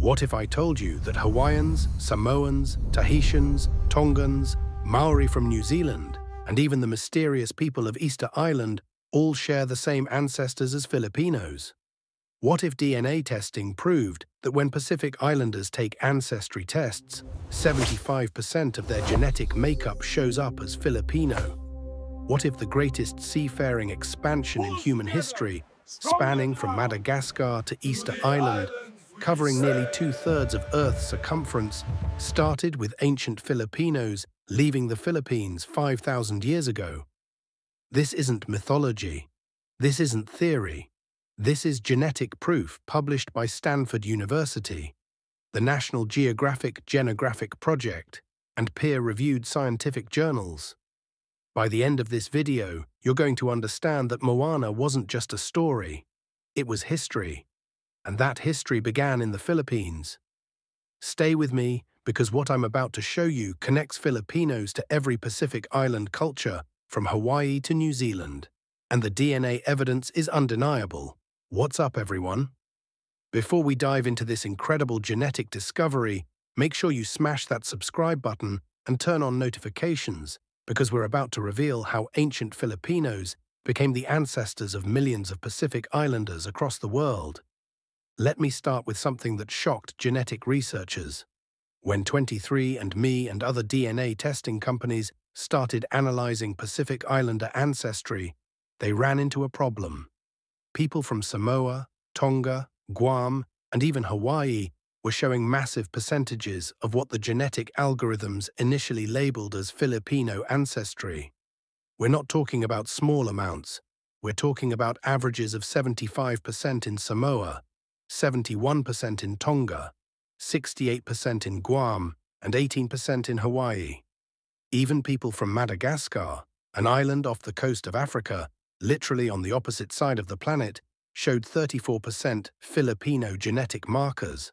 What if I told you that Hawaiians, Samoans, Tahitians, Tongans, Maori from New Zealand, and even the mysterious people of Easter Island all share the same ancestors as Filipinos? What if DNA testing proved that when Pacific Islanders take ancestry tests, 75% of their genetic makeup shows up as Filipino? What if the greatest seafaring expansion in human history, spanning from Madagascar to Easter Island, covering nearly two-thirds of Earth's circumference, started with ancient Filipinos leaving the Philippines 5,000 years ago? This isn't mythology. This isn't theory. This is genetic proof published by Stanford University, the National Geographic Genographic Project, and peer-reviewed scientific journals. By the end of this video, you're going to understand that Moana wasn't just a story, it was history and that history began in the Philippines. Stay with me because what I'm about to show you connects Filipinos to every Pacific Island culture from Hawaii to New Zealand. And the DNA evidence is undeniable. What's up, everyone? Before we dive into this incredible genetic discovery, make sure you smash that subscribe button and turn on notifications because we're about to reveal how ancient Filipinos became the ancestors of millions of Pacific Islanders across the world. Let me start with something that shocked genetic researchers. When 23andMe and other DNA testing companies started analyzing Pacific Islander ancestry, they ran into a problem. People from Samoa, Tonga, Guam, and even Hawaii were showing massive percentages of what the genetic algorithms initially labeled as Filipino ancestry. We're not talking about small amounts, we're talking about averages of 75% in Samoa, 71% in Tonga, 68% in Guam, and 18% in Hawaii. Even people from Madagascar, an island off the coast of Africa, literally on the opposite side of the planet, showed 34% Filipino genetic markers.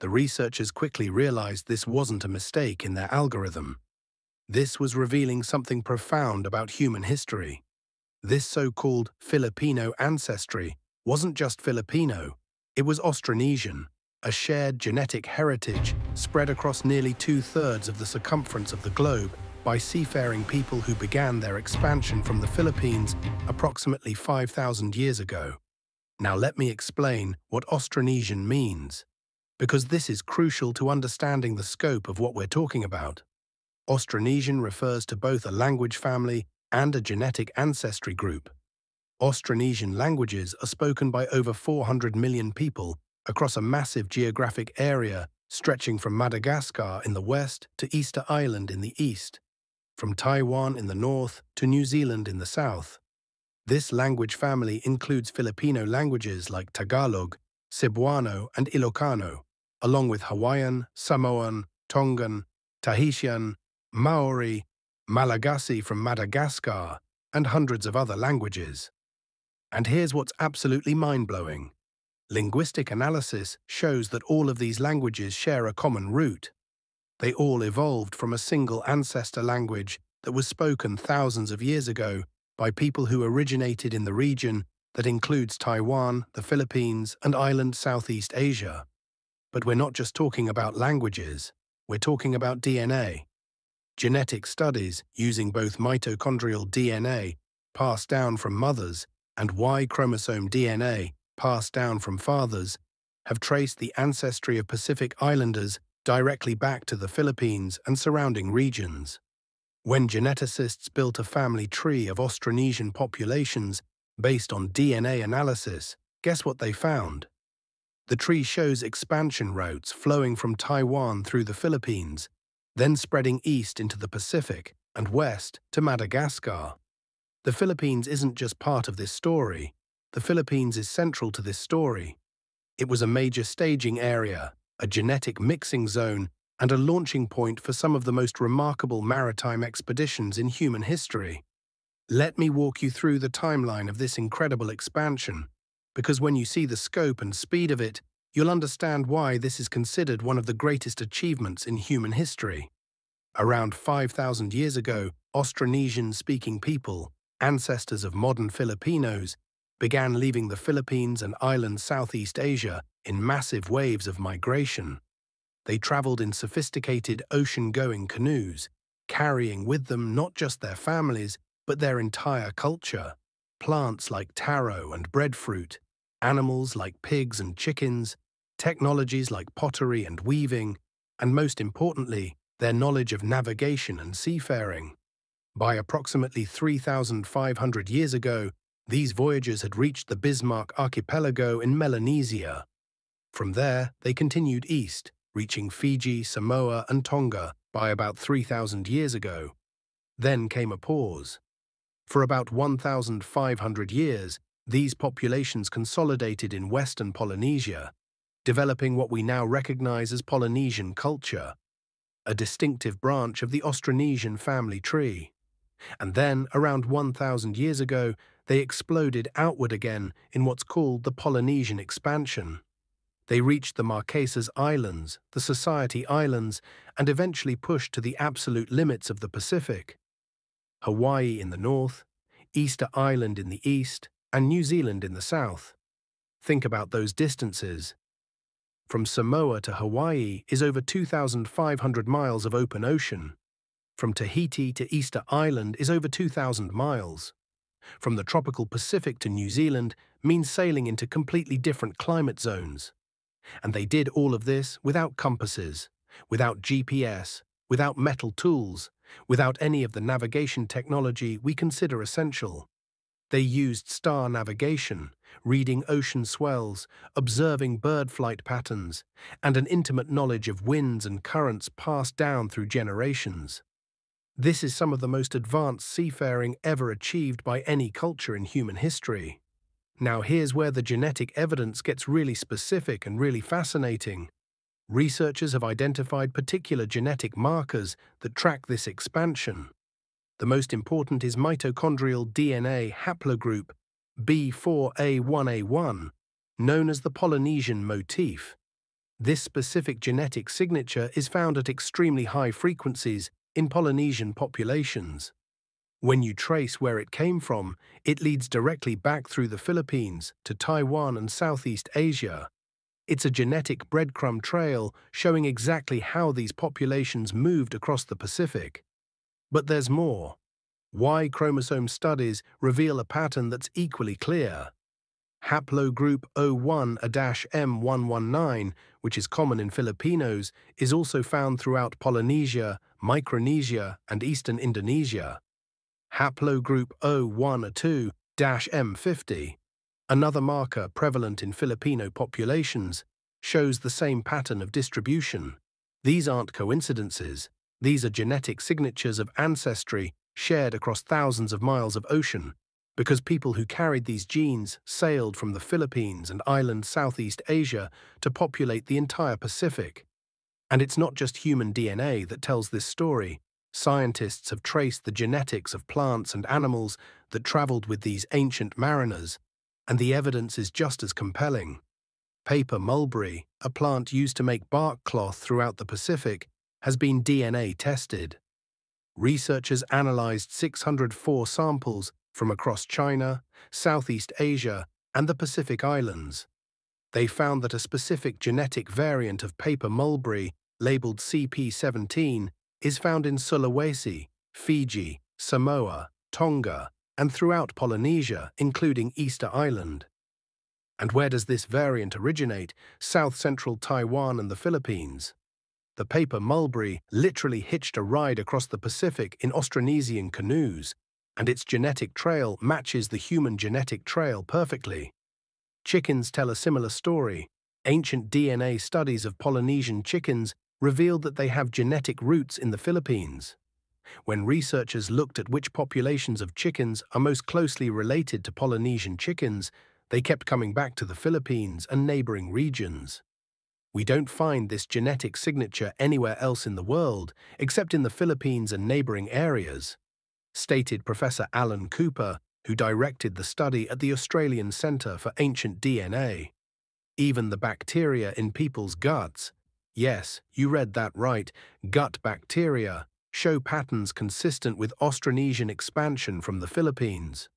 The researchers quickly realized this wasn't a mistake in their algorithm. This was revealing something profound about human history. This so-called Filipino ancestry wasn't just Filipino, it was Austronesian, a shared genetic heritage spread across nearly two-thirds of the circumference of the globe by seafaring people who began their expansion from the Philippines approximately 5,000 years ago. Now let me explain what Austronesian means, because this is crucial to understanding the scope of what we're talking about. Austronesian refers to both a language family and a genetic ancestry group. Austronesian languages are spoken by over 400 million people across a massive geographic area stretching from Madagascar in the west to Easter Island in the east, from Taiwan in the north to New Zealand in the south. This language family includes Filipino languages like Tagalog, Cebuano, and Ilocano, along with Hawaiian, Samoan, Tongan, Tahitian, Maori, Malagasy from Madagascar, and hundreds of other languages. And here's what's absolutely mind-blowing. Linguistic analysis shows that all of these languages share a common root. They all evolved from a single ancestor language that was spoken thousands of years ago by people who originated in the region that includes Taiwan, the Philippines, and island Southeast Asia. But we're not just talking about languages, we're talking about DNA. Genetic studies using both mitochondrial DNA passed down from mothers and Y chromosome DNA, passed down from fathers, have traced the ancestry of Pacific Islanders directly back to the Philippines and surrounding regions. When geneticists built a family tree of Austronesian populations based on DNA analysis, guess what they found? The tree shows expansion routes flowing from Taiwan through the Philippines, then spreading east into the Pacific and west to Madagascar. The Philippines isn't just part of this story. The Philippines is central to this story. It was a major staging area, a genetic mixing zone, and a launching point for some of the most remarkable maritime expeditions in human history. Let me walk you through the timeline of this incredible expansion, because when you see the scope and speed of it, you'll understand why this is considered one of the greatest achievements in human history. Around 5,000 years ago, Austronesian-speaking people, ancestors of modern Filipinos, began leaving the Philippines and island Southeast Asia in massive waves of migration. They traveled in sophisticated ocean-going canoes, carrying with them not just their families, but their entire culture. Plants like taro and breadfruit, animals like pigs and chickens, technologies like pottery and weaving, and most importantly, their knowledge of navigation and seafaring. By approximately 3,500 years ago, these voyagers had reached the Bismarck Archipelago in Melanesia. From there, they continued east, reaching Fiji, Samoa, and Tonga by about 3,000 years ago. Then came a pause. For about 1,500 years, these populations consolidated in Western Polynesia, developing what we now recognize as Polynesian culture, a distinctive branch of the Austronesian family tree. And then, around 1,000 years ago, they exploded outward again in what's called the Polynesian expansion. They reached the Marquesas Islands, the Society Islands, and eventually pushed to the absolute limits of the Pacific. Hawaii in the north, Easter Island in the east, and New Zealand in the south. Think about those distances. From Samoa to Hawaii is over 2,500 miles of open ocean. From Tahiti to Easter Island is over 2,000 miles. From the tropical Pacific to New Zealand means sailing into completely different climate zones. And they did all of this without compasses, without GPS, without metal tools, without any of the navigation technology we consider essential. They used star navigation, reading ocean swells, observing bird flight patterns, and an intimate knowledge of winds and currents passed down through generations. This is some of the most advanced seafaring ever achieved by any culture in human history. Now here's where the genetic evidence gets really specific and really fascinating. Researchers have identified particular genetic markers that track this expansion. The most important is mitochondrial DNA haplogroup B4A1A1, known as the Polynesian motif. This specific genetic signature is found at extremely high frequencies in Polynesian populations. When you trace where it came from, it leads directly back through the Philippines to Taiwan and Southeast Asia. It's a genetic breadcrumb trail showing exactly how these populations moved across the Pacific. But there's more. Y chromosome studies reveal a pattern that's equally clear. Haplogroup O1-M119, which is common in Filipinos, is also found throughout Polynesia, Micronesia, and eastern Indonesia haplogroup O1-2-M50, another marker prevalent in Filipino populations, shows the same pattern of distribution. These aren't coincidences. These are genetic signatures of ancestry shared across thousands of miles of ocean, because people who carried these genes sailed from the Philippines and island Southeast Asia to populate the entire Pacific. And it's not just human DNA that tells this story. Scientists have traced the genetics of plants and animals that travelled with these ancient mariners, and the evidence is just as compelling. Paper mulberry, a plant used to make bark cloth throughout the Pacific, has been DNA tested. Researchers analysed 604 samples from across China, Southeast Asia, and the Pacific Islands. They found that a specific genetic variant of paper mulberry, labelled CP17, is found in Sulawesi, Fiji, Samoa, Tonga, and throughout Polynesia, including Easter Island. And where does this variant originate? South-central Taiwan and the Philippines. The paper mulberry literally hitched a ride across the Pacific in Austronesian canoes, and its genetic trail matches the human genetic trail perfectly. Chickens tell a similar story. Ancient DNA studies of Polynesian chickens revealed that they have genetic roots in the Philippines. When researchers looked at which populations of chickens are most closely related to Polynesian chickens, they kept coming back to the Philippines and neighboring regions. We don't find this genetic signature anywhere else in the world, except in the Philippines and neighboring areas, stated Professor Alan Cooper, who directed the study at the Australian Centre for Ancient DNA. Even the bacteria in people's guts Yes, you read that right. Gut bacteria show patterns consistent with Austronesian expansion from the Philippines.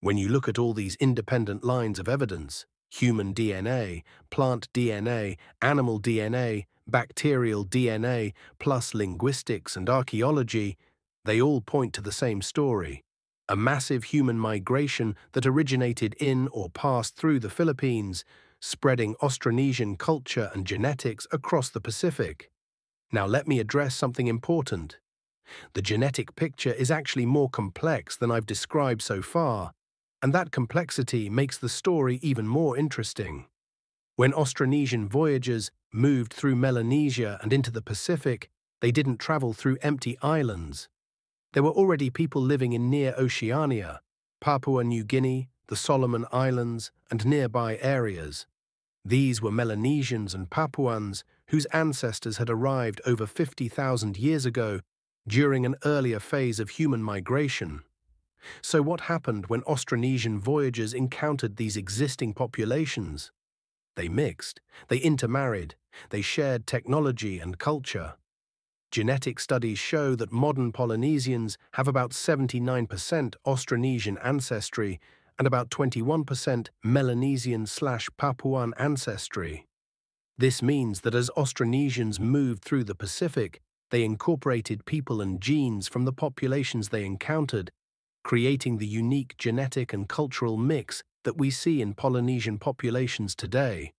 When you look at all these independent lines of evidence, human DNA, plant DNA, animal DNA, bacterial DNA, plus linguistics and archaeology, they all point to the same story. A massive human migration that originated in or passed through the Philippines, spreading Austronesian culture and genetics across the Pacific. Now let me address something important. The genetic picture is actually more complex than I've described so far, and that complexity makes the story even more interesting. When Austronesian voyagers moved through Melanesia and into the Pacific, they didn't travel through empty islands. There were already people living in near Oceania, Papua New Guinea, the Solomon Islands, and nearby areas. These were Melanesians and Papuans whose ancestors had arrived over 50,000 years ago during an earlier phase of human migration. So what happened when Austronesian voyagers encountered these existing populations? They mixed, they intermarried, they shared technology and culture. Genetic studies show that modern Polynesians have about 79% Austronesian ancestry and about 21% Melanesian slash Papuan ancestry. This means that as Austronesians moved through the Pacific, they incorporated people and genes from the populations they encountered, creating the unique genetic and cultural mix that we see in Polynesian populations today.